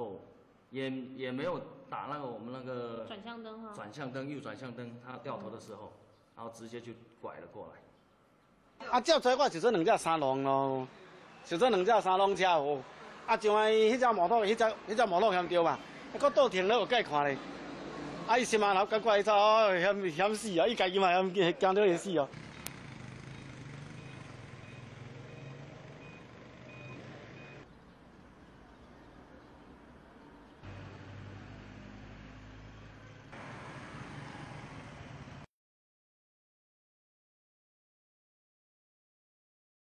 后也也没有打那个我们那个转向灯哈，转向灯右转向灯，他掉头的时候，然后直接就拐了过来。啊，这车我就做两只三轮咯，就做两只三轮车哦。啊，上来那只摩托，那只迄只摩托险着嘛，啊，个倒停了，我介看嘞。啊，伊心嘛老乖一，伊哦险险死啊，伊家己嘛险惊到险死哦。